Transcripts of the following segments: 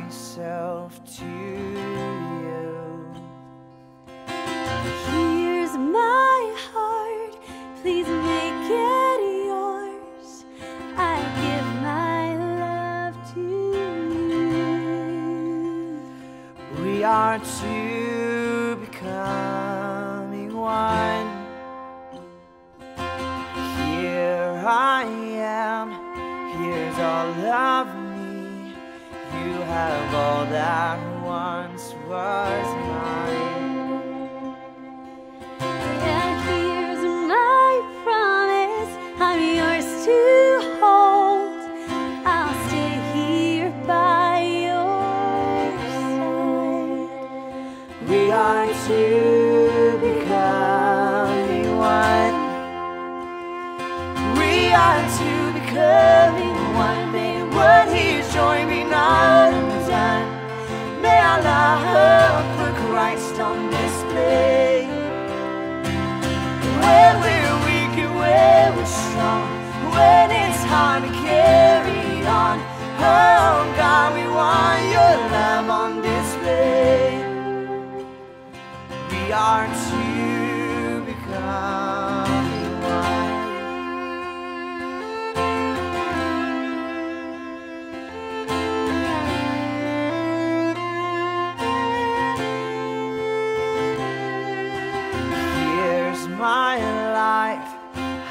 myself to you. Here's my heart, please make it yours. I give my love to you. We are two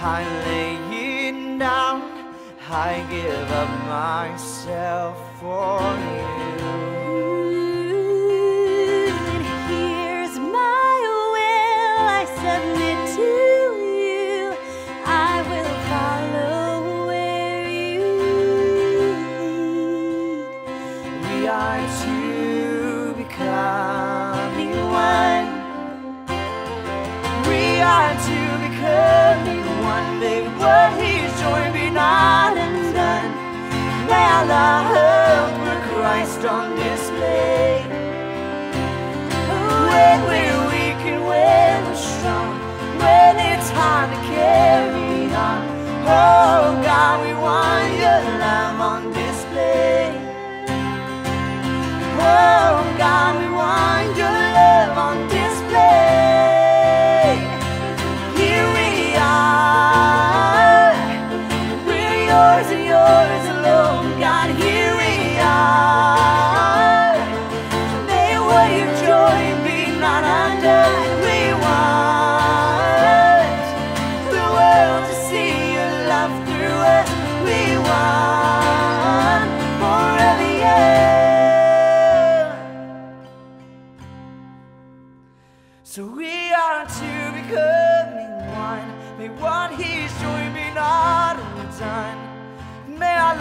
I lay it down. I give up myself for you. Christ on display. When we're weak and when we're strong, when it's hard to carry on. Oh God, we want your love on display. Oh God,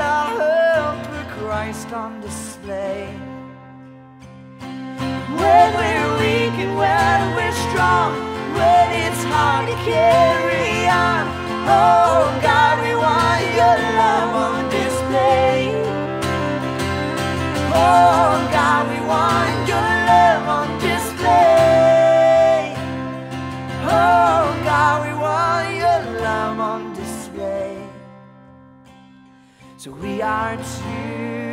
Our love for Christ on display. When we're weak and when we're strong, when it's hard to carry on. Oh So we are two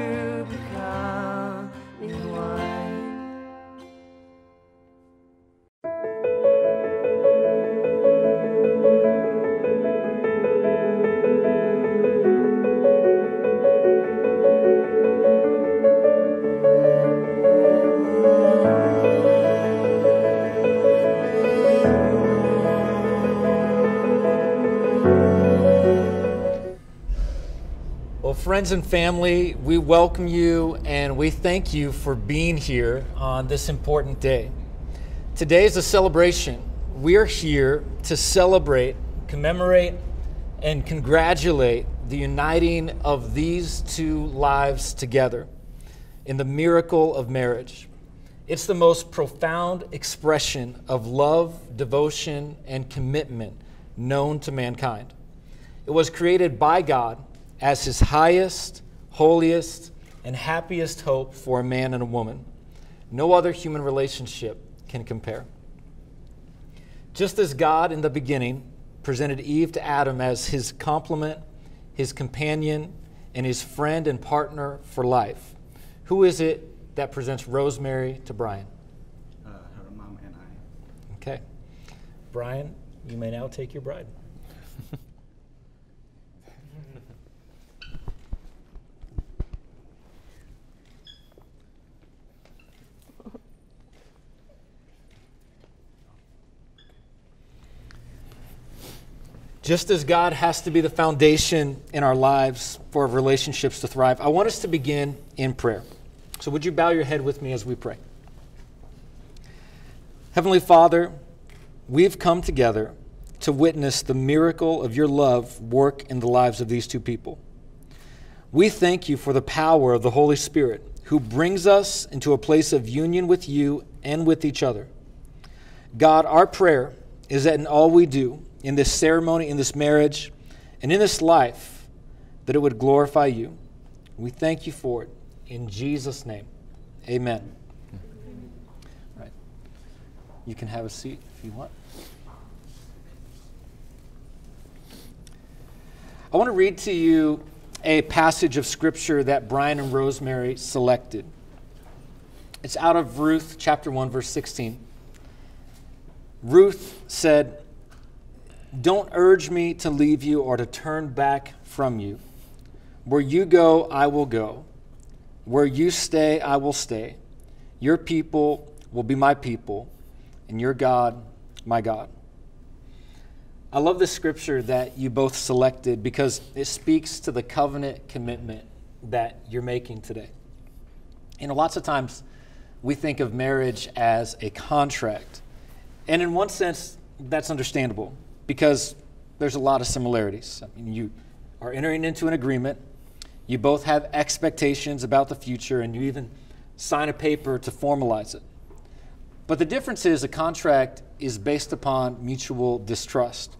friends and family, we welcome you and we thank you for being here on this important day. Today is a celebration. We are here to celebrate, commemorate, and congratulate the uniting of these two lives together in the miracle of marriage. It's the most profound expression of love, devotion, and commitment known to mankind. It was created by God as his highest, holiest, and happiest hope for a man and a woman. No other human relationship can compare. Just as God in the beginning presented Eve to Adam as his complement, his companion, and his friend and partner for life. Who is it that presents Rosemary to Brian? Uh, her mom and I. Okay. Brian, you may now take your bride. Just as God has to be the foundation in our lives for our relationships to thrive, I want us to begin in prayer. So, would you bow your head with me as we pray? Heavenly Father, we've come together to witness the miracle of your love work in the lives of these two people. We thank you for the power of the Holy Spirit who brings us into a place of union with you and with each other. God, our prayer is that in all we do, in this ceremony, in this marriage, and in this life, that it would glorify you. We thank you for it. In Jesus' name, amen. All right. You can have a seat if you want. I want to read to you a passage of scripture that Brian and Rosemary selected. It's out of Ruth chapter 1, verse 16. Ruth said, Don't urge me to leave you or to turn back from you. Where you go, I will go. Where you stay, I will stay. Your people will be my people, and your God, my God. I love the scripture that you both selected because it speaks to the covenant commitment that you're making today. You know, lots of times we think of marriage as a contract. And in one sense, that's understandable because there's a lot of similarities. I mean, you are entering into an agreement, you both have expectations about the future, and you even sign a paper to formalize it. But the difference is a contract is based upon mutual distrust.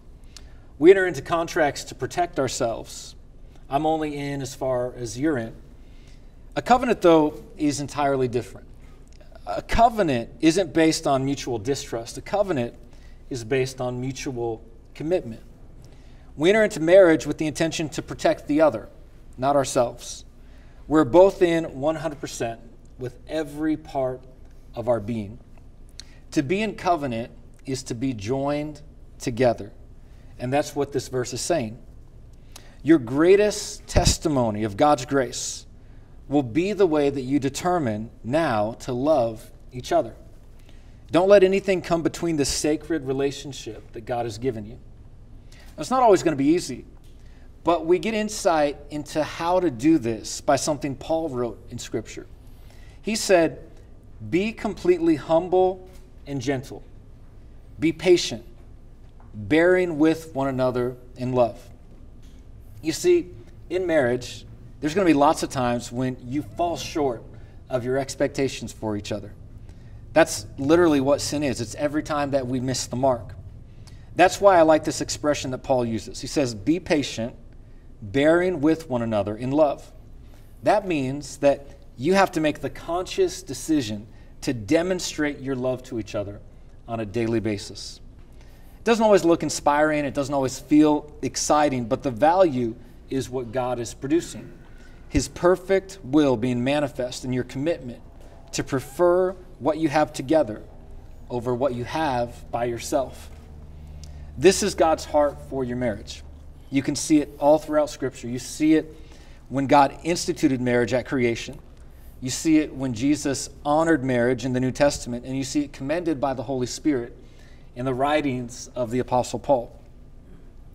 We enter into contracts to protect ourselves. I'm only in as far as you're in. A covenant, though, is entirely different. A covenant isn't based on mutual distrust, a covenant is based on mutual commitment. We enter into marriage with the intention to protect the other, not ourselves. We're both in 100% with every part of our being. To be in covenant is to be joined together. And that's what this verse is saying. Your greatest testimony of God's grace will be the way that you determine now to love each other. Don't let anything come between the sacred relationship that God has given you. It's not always going to be easy, but we get insight into how to do this by something Paul wrote in Scripture. He said, Be completely humble and gentle, be patient, bearing with one another in love. You see, in marriage, there's going to be lots of times when you fall short of your expectations for each other. That's literally what sin is. It's every time that we miss the mark. That's why I like this expression that Paul uses. He says, Be patient, bearing with one another in love. That means that you have to make the conscious decision to demonstrate your love to each other on a daily basis. It doesn't always look inspiring, it doesn't always feel exciting, but the value is what God is producing. His perfect will being manifest in your commitment to prefer what you have together over what you have by yourself. This is God's heart for your marriage. You can see it all throughout Scripture. You see it when God instituted marriage at creation. You see it when Jesus honored marriage in the New Testament, and you see it commended by the Holy Spirit in the writings of the Apostle Paul.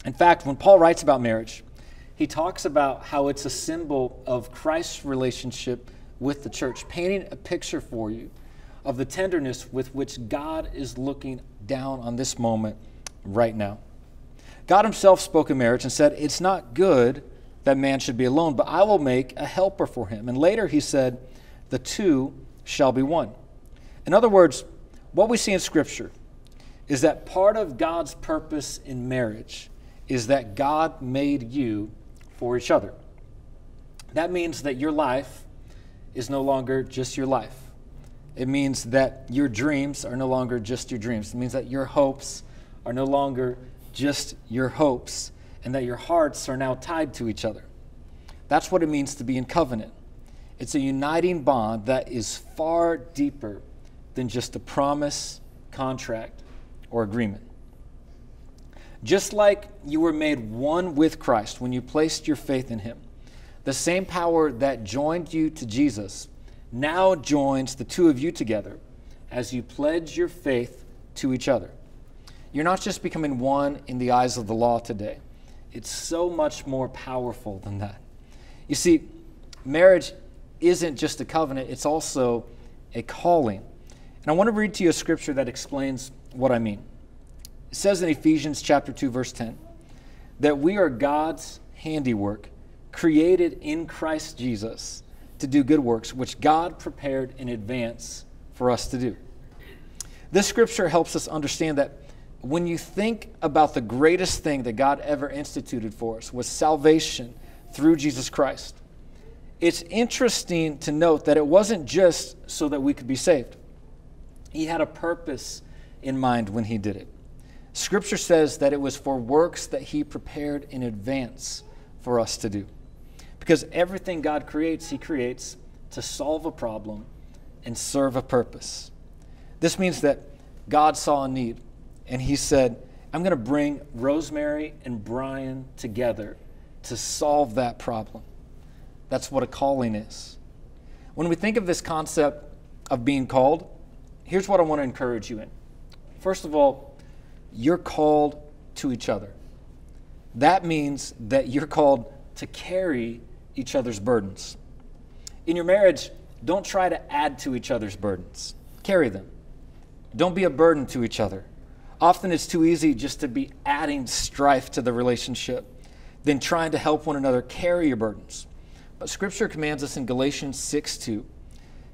In fact, when Paul writes about marriage, he talks about how it's a symbol of Christ's relationship with the church, painting a picture for you of the tenderness with which God is looking down on this moment right now. God Himself spoke of marriage and said, It's not good that man should be alone, but I will make a helper for him. And later He said, The two shall be one. In other words, what we see in Scripture is that part of God's purpose in marriage is that God made you for each other. That means that your life is no longer just your life. It means that your dreams are no longer just your dreams. It means that your hopes are no longer just your hopes and that your hearts are now tied to each other. That's what it means to be in covenant. It's a uniting bond that is far deeper than just a promise, contract, or agreement. Just like you were made one with Christ when you placed your faith in Him, the same power that joined you to Jesus now joins the two of you together as you pledge your faith to each other. You're not just becoming one in the eyes of the law today, it's so much more powerful than that. You see, marriage isn't just a covenant, it's also a calling. And I want to read to you a scripture that explains what I mean. It says in Ephesians chapter 2 verse 10 that we are God's handiwork, created in Christ Jesus to do good works which God prepared in advance for us to do. This scripture helps us understand that when you think about the greatest thing that God ever instituted for us was salvation through Jesus Christ, it's interesting to note that it wasn't just so that we could be saved. He had a purpose in mind when he did it. Scripture says that it was for works that he prepared in advance for us to do. Because everything God creates, he creates to solve a problem and serve a purpose. This means that God saw a need and he said, I'm going to bring Rosemary and Brian together to solve that problem. That's what a calling is. When we think of this concept of being called, here's what I want to encourage you in. First of all, you're called to each other. That means that you're called to carry each other's burdens. In your marriage, don't try to add to each other's burdens, carry them. Don't be a burden to each other. Often it's too easy just to be adding strife to the relationship than trying to help one another carry your burdens. But Scripture commands us in Galatians 6 2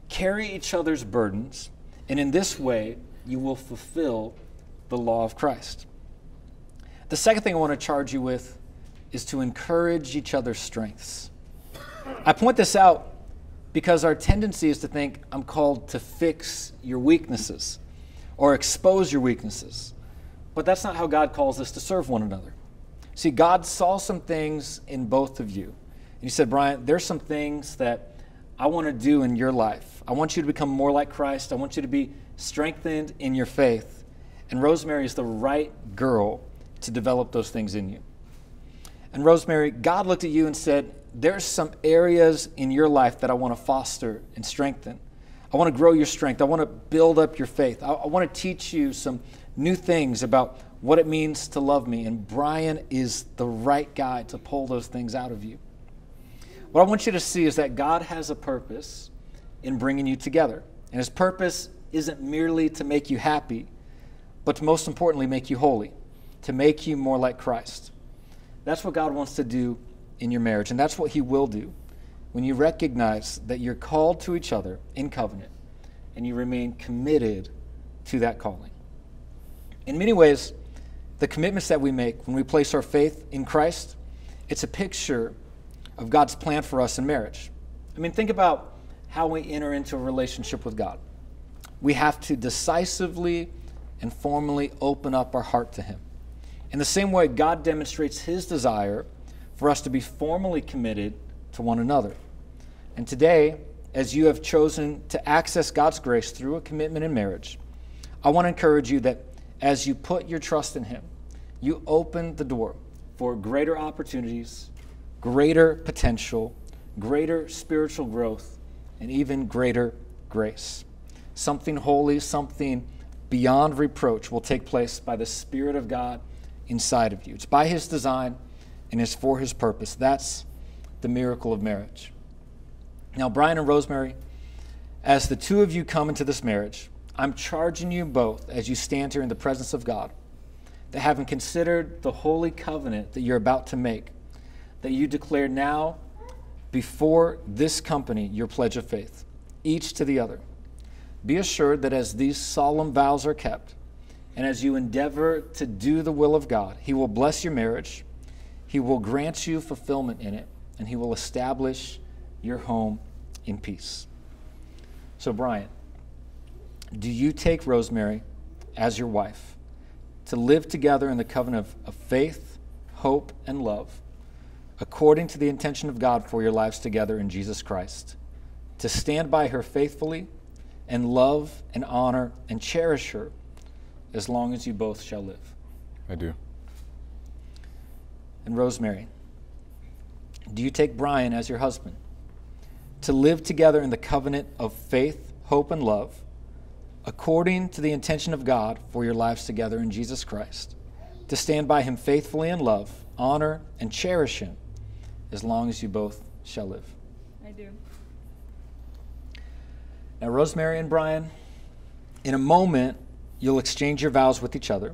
carry each other's burdens, and in this way you will fulfill the law of Christ. The second thing I want to charge you with is to encourage each other's strengths. I point this out because our tendency is to think I'm called to fix your weaknesses or expose your weaknesses. But that's not how God calls us to serve one another. See, God saw some things in both of you. And He said, Brian, there's some things that I want to do in your life. I want you to become more like Christ. I want you to be strengthened in your faith. And Rosemary is the right girl to develop those things in you. And Rosemary, God looked at you and said, There's some areas in your life that I want to foster and strengthen. I want to grow your strength. I want to build up your faith. I, I want to teach you some new things about what it means to love me. And Brian is the right guy to pull those things out of you. What I want you to see is that God has a purpose in bringing you together. And his purpose isn't merely to make you happy, but to most importantly, make you holy, to make you more like Christ. That's what God wants to do in your marriage, and that's what he will do when you recognize that you're called to each other in covenant and you remain committed to that calling. In many ways, the commitments that we make when we place our faith in Christ, it's a picture of God's plan for us in marriage. I mean, think about how we enter into a relationship with God. We have to decisively and formally open up our heart to Him. In the same way, God demonstrates His desire for us to be formally committed to one another. And today, as you have chosen to access God's grace through a commitment in marriage, I want to encourage you that as you put your trust in Him, you open the door for greater opportunities, greater potential, greater spiritual growth, and even greater grace. Something holy, something beyond reproach will take place by the Spirit of God inside of you. It's by His design and it's for His purpose. That's the miracle of marriage. Now, Brian and Rosemary, as the two of you come into this marriage, I'm charging you both as you stand here in the presence of God that having considered the holy covenant that you're about to make, that you declare now before this company your pledge of faith, each to the other. Be assured that as these solemn vows are kept, and as you endeavor to do the will of God, He will bless your marriage, He will grant you fulfillment in it, and He will establish your home in peace. So, Brian, do you take Rosemary as your wife to live together in the covenant of, of faith, hope, and love, according to the intention of God for your lives together in Jesus Christ, to stand by her faithfully and love and honor and cherish her as long as you both shall live. I do. And Rosemary, do you take Brian as your husband to live together in the covenant of faith, hope, and love, according to the intention of God for your lives together in Jesus Christ, to stand by him faithfully in love, honor, and cherish him as long as you both shall live? I do. Now, Rosemary and Brian, in a moment, you'll exchange your vows with each other.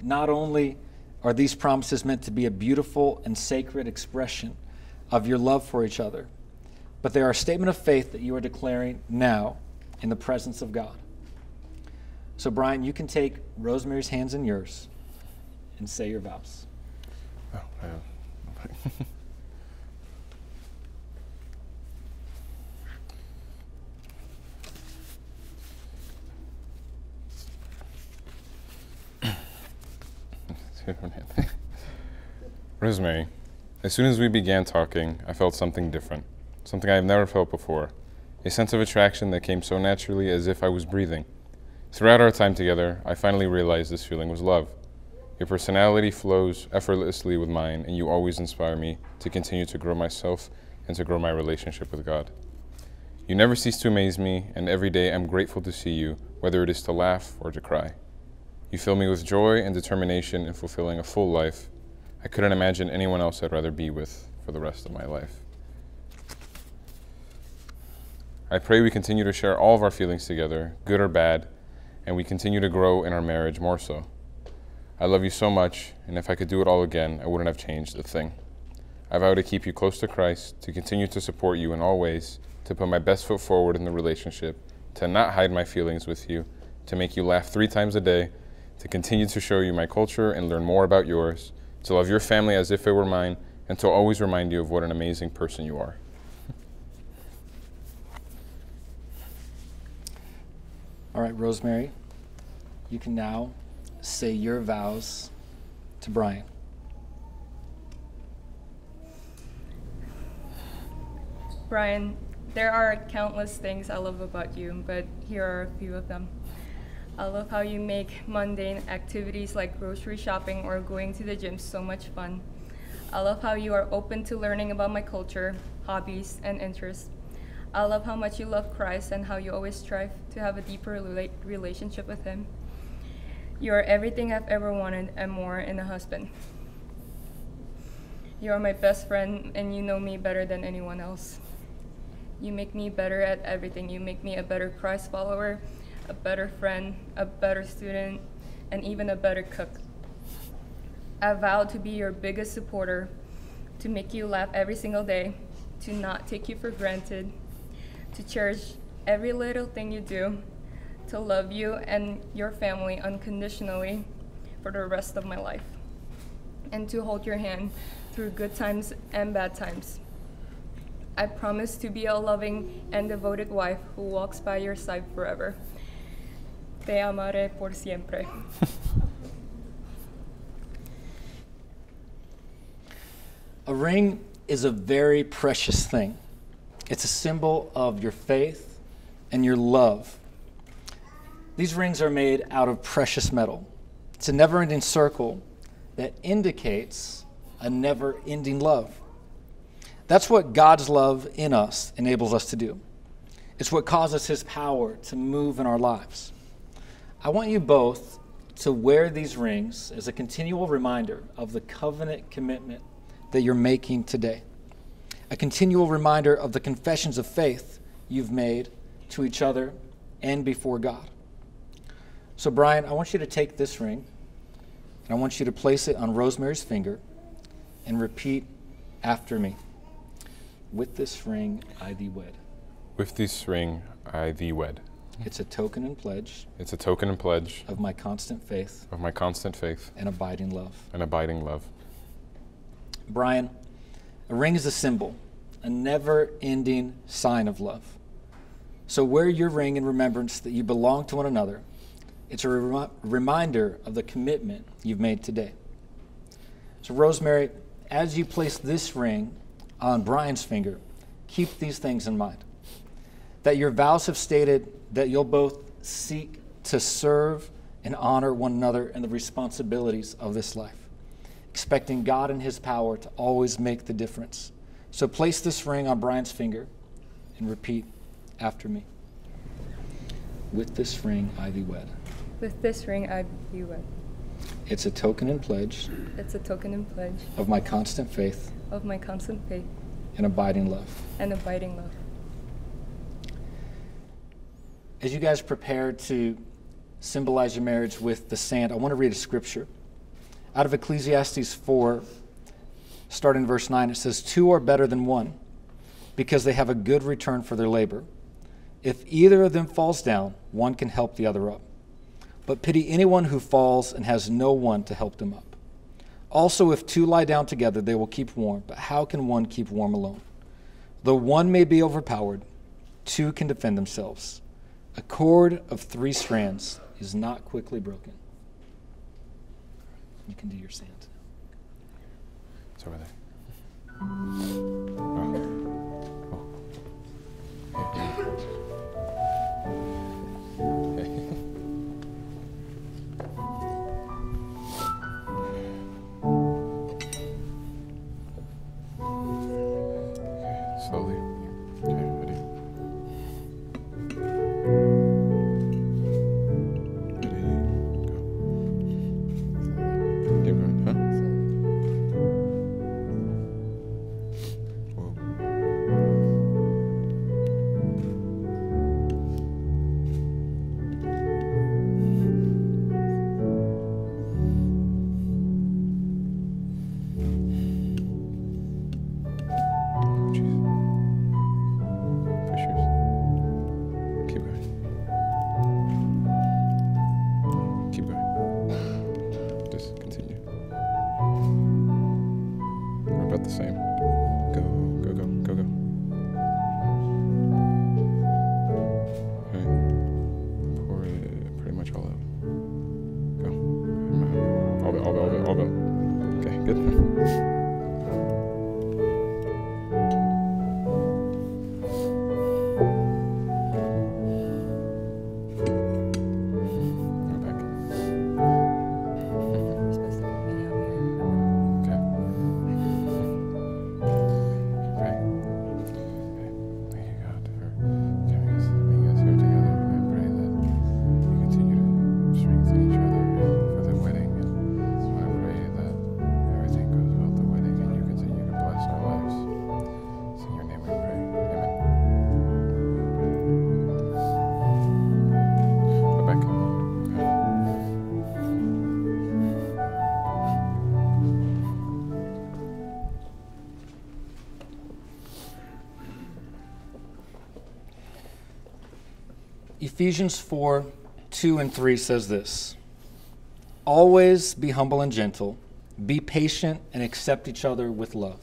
Not only are these promises meant to be a beautiful and sacred expression of your love for each other, but they are a statement of faith that you are declaring now in the presence of God. So, Brian, you can take Rosemary's hands in yours and say your vows. Oh, I, Rosemary, as soon as we began talking, I felt something different, something I have never felt before, a sense of attraction that came so naturally as if I was breathing. Throughout our time together, I finally realized this feeling was love. Your personality flows effortlessly with mine, and you always inspire me to continue to grow myself and to grow my relationship with God. You never cease to amaze me, and every day I'm grateful to see you, whether it is to laugh or to cry. You fill me with joy and determination in fulfilling a full life. I couldn't imagine anyone else I'd rather be with for the rest of my life. I pray we continue to share all of our feelings together, good or bad, and we continue to grow in our marriage more so. I love you so much, and if I could do it all again, I wouldn't have changed a thing. I vow to keep you close to Christ, to continue to support you in all ways, to put my best foot forward in the relationship, to not hide my feelings with you, to make you laugh three times a day, to continue to show you my culture and learn more about yours, to love your family as if it were mine, and to always remind you of what an amazing person you are. All right, Rosemary, you can now say your vows to Brian. Brian, there are countless things I love about you, but here are a few of them. I love how you make mundane activities like grocery shopping or going to the gym so much fun. I love how you are open to learning about my culture, hobbies, and interests. I love how much you love Christ and how you always strive to have a deeper rela- relationship with Him. You are everything I've ever wanted and more in a husband. You are my best friend, and you know me better than anyone else. You make me better at everything. You make me a better Christ follower, a better friend, a better student, and even a better cook. I vow to be your biggest supporter, to make you laugh every single day, to not take you for granted, to cherish every little thing you do, to love you and your family unconditionally for the rest of my life, and to hold your hand through good times and bad times. I promise to be a loving and devoted wife who walks by your side forever. Te amaré por siempre. A ring is a very precious thing. It's a symbol of your faith and your love. These rings are made out of precious metal. It's a never ending circle that indicates a never ending love. That's what God's love in us enables us to do. It's what causes His power to move in our lives. I want you both to wear these rings as a continual reminder of the covenant commitment that you're making today, a continual reminder of the confessions of faith you've made to each other and before God. So, Brian, I want you to take this ring and I want you to place it on Rosemary's finger and repeat after me. With this ring, I thee wed. With this ring, I thee wed. It's a token and pledge It's a token and pledge of my constant faith of my constant faith and abiding love. and abiding love. Brian, a ring is a symbol, a never ending sign of love. So wear your ring in remembrance that you belong to one another, It's a remi- reminder of the commitment you've made today. So, Rosemary, as you place this ring on Brian's finger, keep these things in mind. That your vows have stated that you'll both seek to serve and honor one another in the responsibilities of this life, expecting God and His power to always make the difference. So place this ring on Brian's finger and repeat after me. With this ring I thee wed. With this ring I be wed. It's a token and pledge It's a token and pledge of my constant faith of my constant faith and abiding love. and abiding love. As you guys prepare to symbolize your marriage with the sand, I want to read a scripture. Out of Ecclesiastes 4, starting in verse 9, it says, Two are better than one because they have a good return for their labor. If either of them falls down, one can help the other up. But pity anyone who falls and has no one to help them up. Also, if two lie down together, they will keep warm. But how can one keep warm alone? Though one may be overpowered, two can defend themselves. A cord of three strands is not quickly broken. You can do your sand. It's over there. Oh. Oh. Ephesians 4 2 and 3 says this Always be humble and gentle, be patient, and accept each other with love.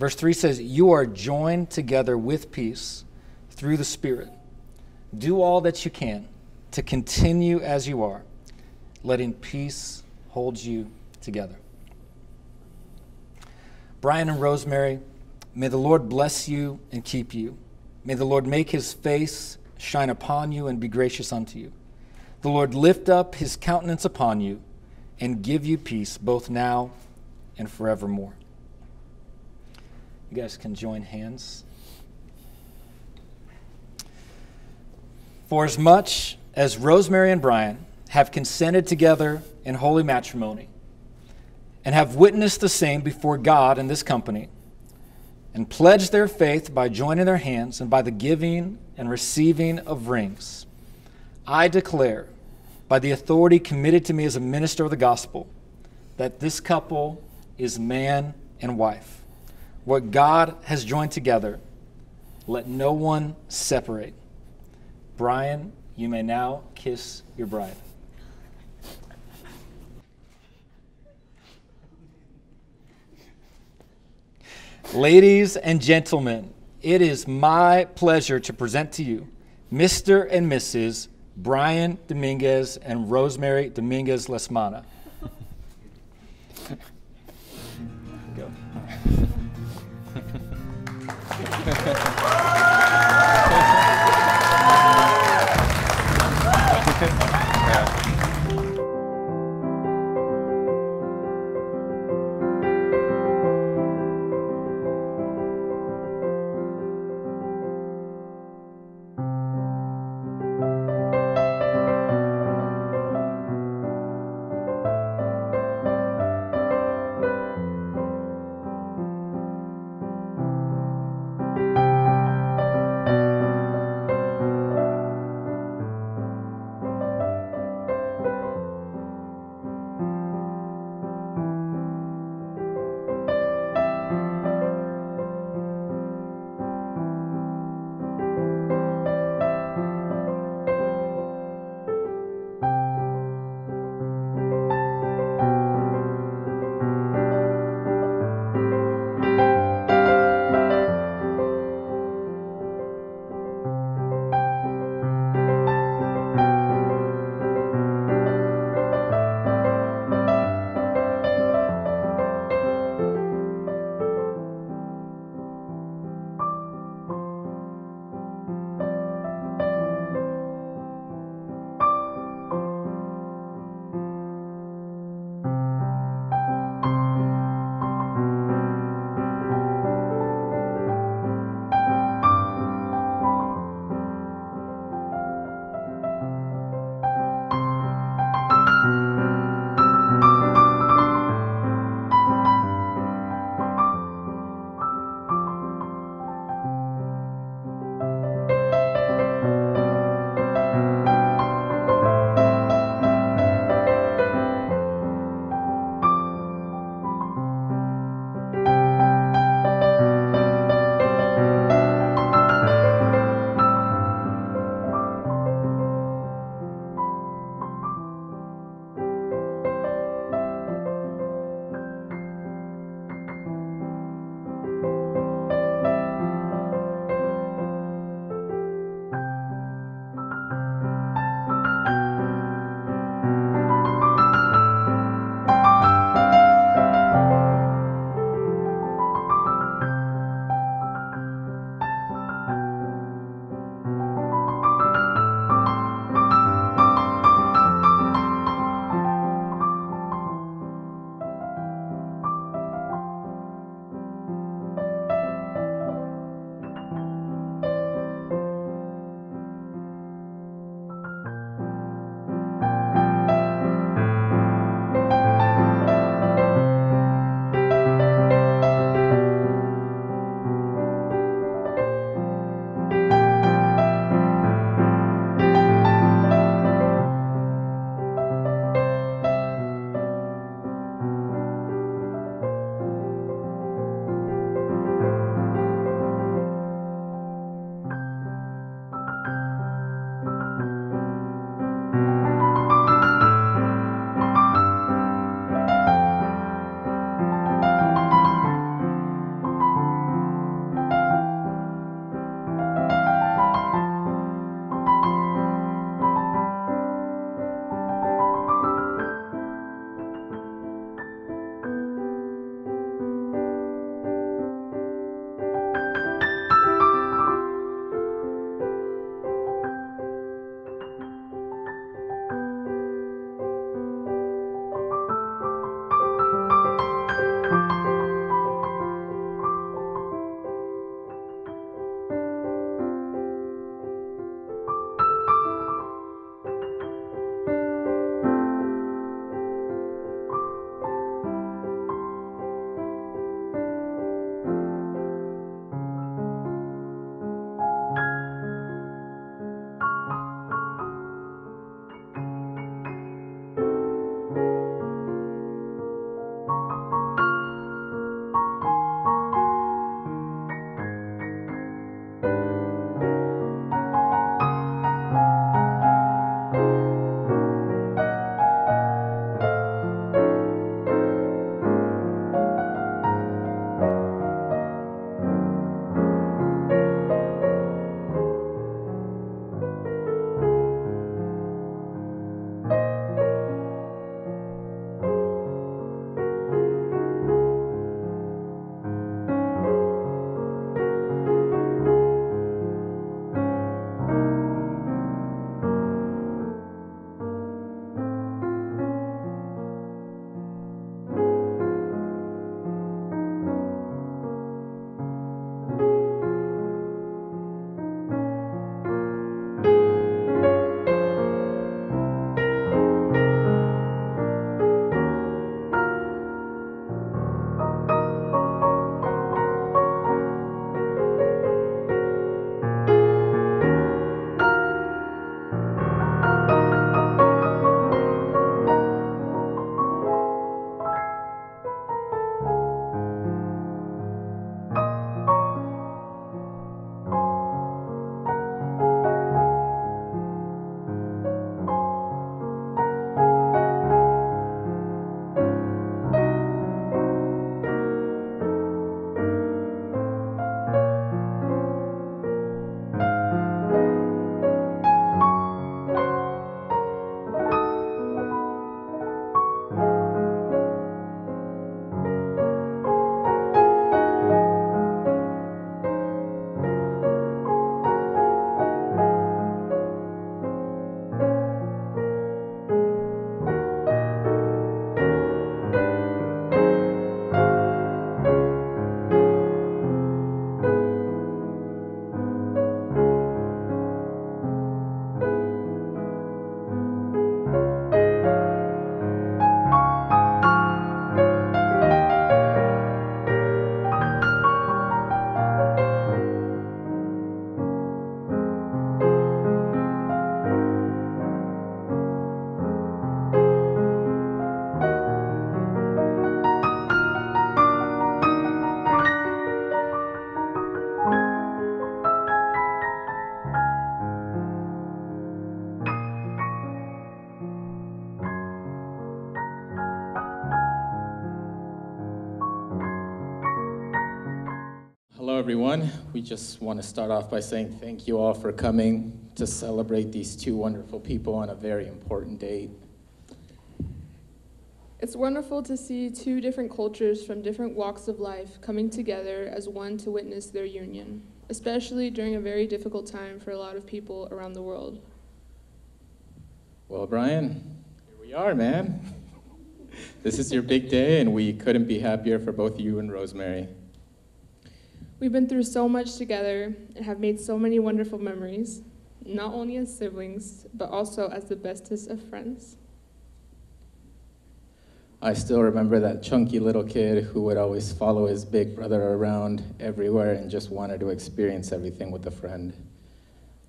Verse 3 says, You are joined together with peace through the Spirit. Do all that you can to continue as you are, letting peace hold you together. Brian and Rosemary, may the Lord bless you and keep you. May the Lord make his face shine upon you and be gracious unto you. The Lord lift up his countenance upon you and give you peace both now and forevermore. You guys can join hands. For as much as Rosemary and Brian have consented together in holy matrimony and have witnessed the same before God in this company, and pledged their faith by joining their hands and by the giving and receiving of rings, I declare, by the authority committed to me as a minister of the gospel, that this couple is man and wife. What God has joined together, let no one separate. Brian, you may now kiss your bride. Ladies and gentlemen, it is my pleasure to present to you Mr. and Mrs. Brian Dominguez and Rosemary Dominguez Lesmana. Go. everyone. We just want to start off by saying thank you all for coming to celebrate these two wonderful people on a very important date. It's wonderful to see two different cultures from different walks of life coming together as one to witness their union, especially during a very difficult time for a lot of people around the world. Well, Brian, here we are, man. This is your big day, and we couldn't be happier for both you and Rosemary. We've been through so much together and have made so many wonderful memories, not only as siblings, but also as the bestest of friends. I still remember that chunky little kid who would always follow his big brother around everywhere and just wanted to experience everything with a friend.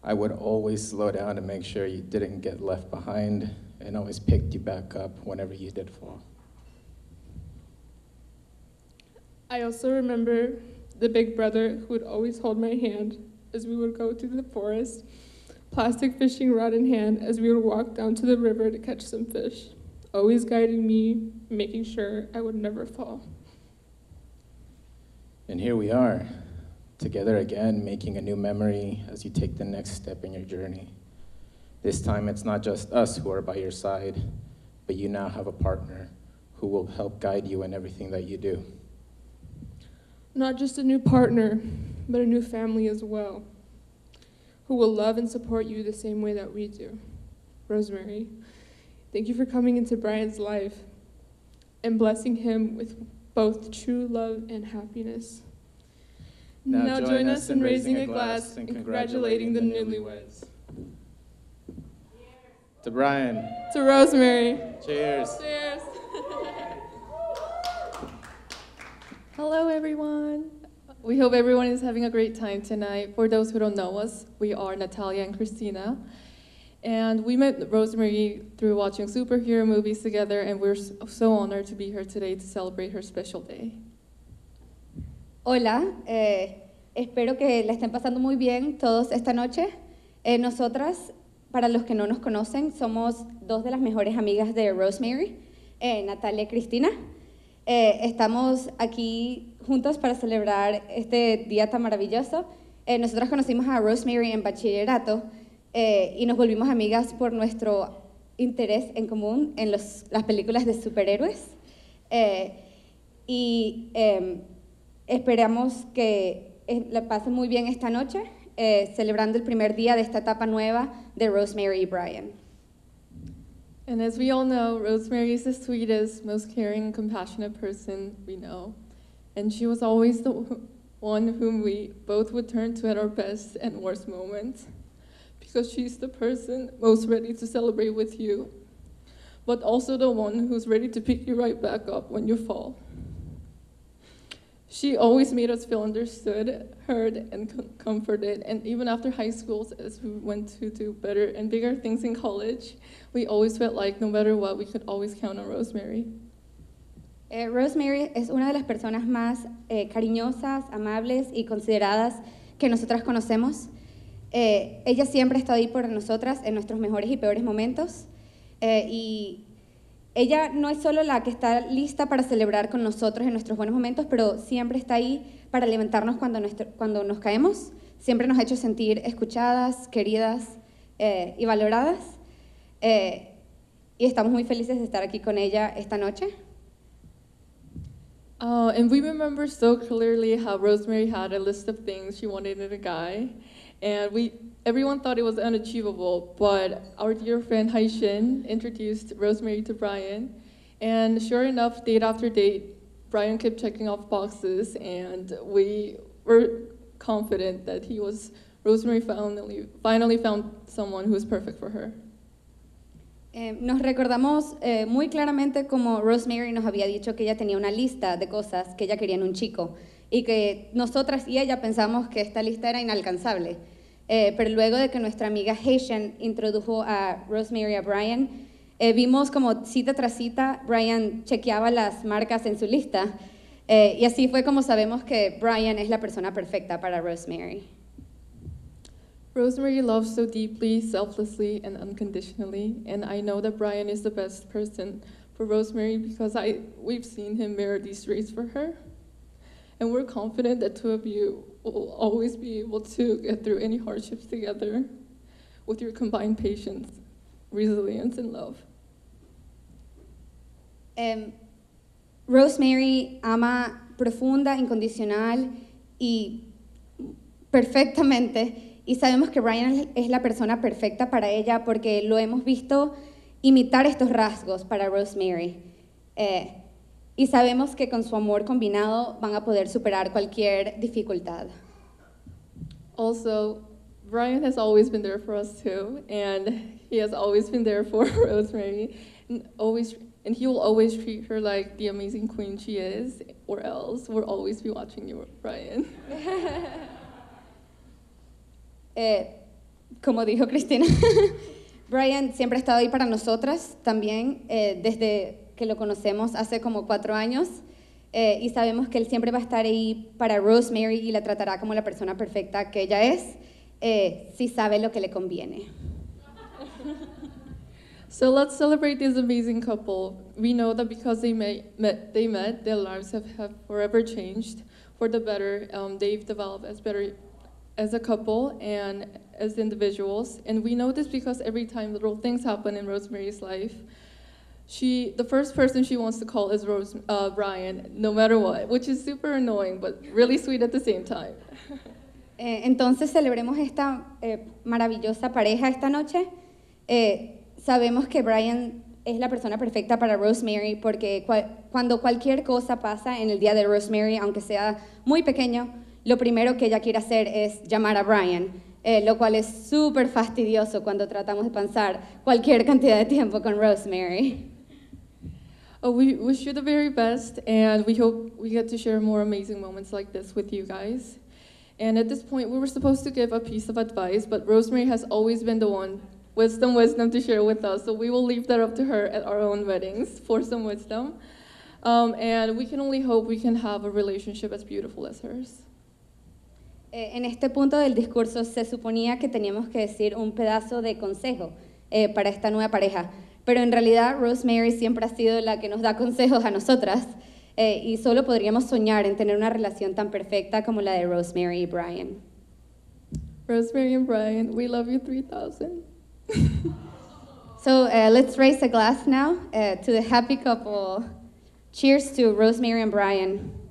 I would always slow down to make sure you didn't get left behind and always picked you back up whenever you did fall. I also remember the big brother who would always hold my hand as we would go through the forest, plastic fishing rod in hand, as we would walk down to the river to catch some fish, always guiding me, making sure I would never fall. And here we are, together again, making a new memory as you take the next step in your journey. This time, it's not just us who are by your side, but you now have a partner who will help guide you in everything that you do. Not just a new partner, but a new family as well, who will love and support you the same way that we do. Rosemary, thank you for coming into Brian's life and blessing him with both true love and happiness. Now join us in raising a glass and congratulating the newlyweds. To Brian, To Rosemary. cheers. Cheers. Hello, everyone. We hope everyone is having a great time tonight. For those who don't know us, we are Natalia and Christina. And we met Rosemary through watching superhero movies together, and we're so honored to be here today to celebrate her special day. Hola, eh, espero que la estén pasando muy bien todos esta noche. Eh, nosotras, para los que no nos conocen, somos dos de las mejores amigas de Rosemary, eh, Natalia y Cristina. Eh, estamos aquí juntas para celebrar este día tan maravilloso. Eh, nosotras conocimos a Rosemary en bachillerato eh, y nos volvimos amigas por nuestro interés en común en los- las películas de superhéroes. Eh, y em, esperamos que eh, la pasen muy bien esta noche, eh, celebrando el primer día de esta etapa nueva de Rosemary y Brian. And as we all know, Rosemary is the sweetest, most caring, compassionate person we know. And she was always the one whom we both would turn to at our best and worst moments. Because she's the person most ready to celebrate with you, but also the one who's ready to pick you right back up when you fall. She always made us feel understood, heard, and com- comforted. And even after high schools, as we went to do better and bigger things in college, we always felt like no matter what, we could always count on Rosemary. Eh, Rosemary es una de las personas más eh, cariñosas, amables y consideradas que nosotras conocemos. Eh, ella siempre ha estado ahí por nosotras en nuestros mejores y peores momentos. Eh, y ella no es solo la que está lista para celebrar con nosotros en nuestros buenos momentos, pero siempre está ahí para levantarnos cuando, cuando nos caemos. Siempre nos ha hecho sentir escuchadas, queridas eh, y valoradas. Eh, y estamos muy felices de estar aquí con ella esta noche. Uh, and we remember so clearly how Rosemary had a list of things she wanted in a guy. And we, everyone thought it was unachievable, but our dear friend Haishin introduced Rosemary to Brian. And sure enough, date after date, Brian kept checking off boxes, and we were confident that he was, Rosemary finally, finally found someone who was perfect for her. Eh, nos recordamos eh, muy claramente como Rosemary nos había dicho que ella tenía una lista de cosas que ella quería en un chico y que nosotras y ella pensamos que esta lista era inalcanzable. Eh, pero luego de que nuestra amiga Haitian introdujo a Rosemary a Brian, eh, vimos como cita tras cita Brian chequeaba las marcas en su lista eh, y así fue como sabemos que Brian es la persona perfecta para Rosemary. Rosemary loves so deeply, selflessly, and unconditionally, and I know that Brian is the best person for Rosemary because I we've seen him mirror these traits for her. And we're confident that two of you will always be able to get through any hardships together with your combined patience, resilience, and love. Em, Rosemary ama profunda, incondicional y perfectamente. Y sabemos que Brian es la persona perfecta para ella porque lo hemos visto imitar estos rasgos para Rosemary. Eh, y sabemos que con su amor combinado van a poder superar cualquier dificultad. Also, Brian has always been there for us too, and he has always been there for Rosemary, and always, and he will always treat her like the amazing queen she is, or else we'll always be watching you, Brian. Eh, como dijo Cristina, Brian siempre ha estado ahí para nosotras también, eh, desde que lo conocemos hace como cuatro años, eh, y sabemos que él siempre va a estar ahí para Rosemary y la tratará como la persona perfecta que ella es, eh, si sabe lo que le conviene. So let's celebrate this amazing couple. We know that because they met, met they met, their lives have, have forever changed for the better. Um, they've developed as better as a couple and as individuals. And we know this because every time little things happen in Rosemary's life, she the first person she wants to call is Rose, uh, Brian, no matter what, which is super annoying but really sweet at the same time. Eh, entonces celebremos esta eh, maravillosa pareja esta noche. Eh, sabemos que Brian es la persona perfecta para Rosemary porque cual- cuando cualquier cosa pasa en el día de Rosemary, aunque sea muy pequeño, lo primero que ella quiere hacer es llamar a Brian, eh, lo cual es súper fastidioso cuando tratamos de pasar cualquier cantidad de tiempo con Rosemary. Oh, we wish you the very best, and we hope we get to share more amazing moments like this with you guys. And at this point, we were supposed to give a piece of advice, but Rosemary has always been the one, wisdom, wisdom, to share with us. So we will leave that up to her at our own weddings for some wisdom. Um, and we can only hope we can have a relationship as beautiful as hers. Eh, en este punto del discurso se suponía que teníamos que decir un pedazo de consejo eh, para esta nueva pareja, pero en realidad Rosemary siempre ha sido la que nos da consejos a nosotras eh, y solo podríamos soñar en tener una relación tan perfecta como la de Rosemary y Brian. Rosemary and Brian, we love you 3000. So uh, let's raise a glass now uh, to the happy couple. Cheers to Rosemary and Brian.